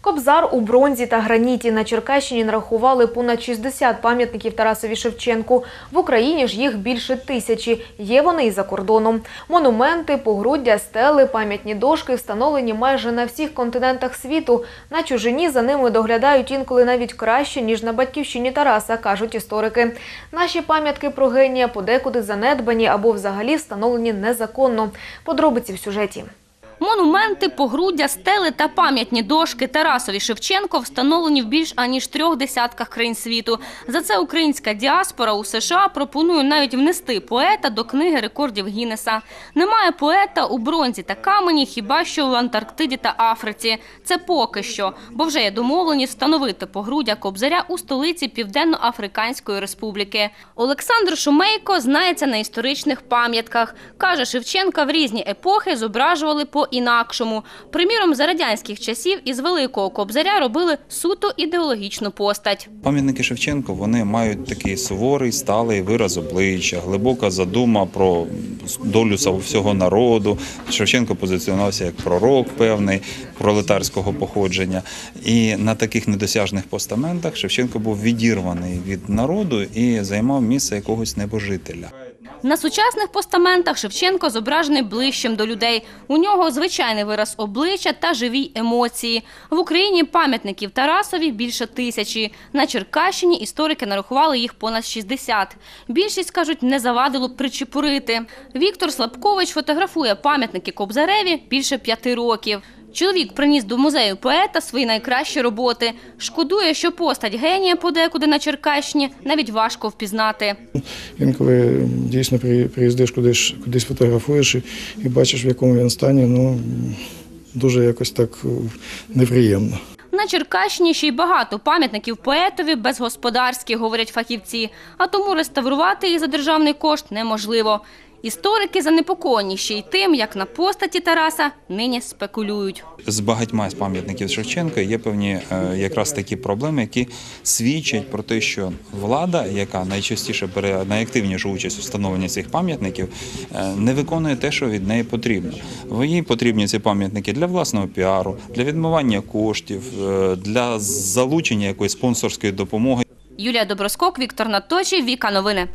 Кобзар у бронзі та граніті на Черкащині нарахували понад 60 пам'ятників Тарасові Шевченку. В Україні ж їх більше тисячі. Є вони і за кордоном. Монументи, погруддя, стели, пам'ятні дошки встановлені майже на всіх континентах світу. На чужині за ними доглядають інколи навіть краще, ніж на батьківщині Тараса, кажуть історики. Наші пам'ятки про генія подекуди занедбані або взагалі встановлені незаконно. Подробиці в сюжеті. Монументи, погруддя, стели та пам'ятні дошки Тарасові Шевченко встановлені в більш аніж трьох десятках країн світу. За це українська діаспора у США пропонує навіть внести поета до книги рекордів Гіннеса. Немає поета у бронзі та камені хіба що в Антарктиді та Африці. Це поки що, бо вже є домовленість встановити погруддя Кобзаря у столиці Південно-Африканської Республіки. Олександр Шумейко знається на історичних пам'ятках. Каже, Шевченка в різні епохи зображували по-інакшому. Приміром, за радянських часів із Великого Кобзаря робили суто ідеологічну постать. Пам'ятники Шевченко вони мають такий суворий, сталий вираз обличчя, глибока задума про долю всього народу. Шевченко позиціонувався як пророк певний пролетарського походження. І на таких недосяжних постаментах Шевченко був відірваний від народу і займав місце якогось небожителя. На сучасних постаментах Шевченко зображений ближчим до людей. У нього звичайний вираз обличчя та живі емоції. В Україні пам'ятників Тарасові більше тисячі. На Черкащині історики нарахували їх понад 60. Більшість, кажуть, не завадило причепурити. Віктор Слабкович фотографує пам'ятники Кобзареві більше п'яти років. Чоловік приніс до музею поета свої найкращі роботи. Шкодує, що постать генія подекуди на Черкащині навіть важко впізнати. Інколи дійсно при- приїздиш кудись, кудись фотографуєш і, і бачиш, в якому він стані, ну дуже якось так е, неприємно. На Черкащині ще й багато пам'ятників поетові безгосподарські, говорять фахівці, а тому реставрувати їх за державний кошт неможливо. Історики занепокоєні ще й тим, як на постаті Тараса нині спекулюють. З багатьма з пам'ятників Шевченка є певні е, якраз такі проблеми, які свідчать про те, що влада, яка найчастіше бере найактивнішу участь у встановленні цих пам'ятників, е, не виконує те, що від неї потрібно. Їй потрібні ці пам'ятники для власного піару, для відмивання коштів, е, для залучення якоїсь спонсорської допомоги. Юлія Доброскок, Віктор Наточий, Віка Новини.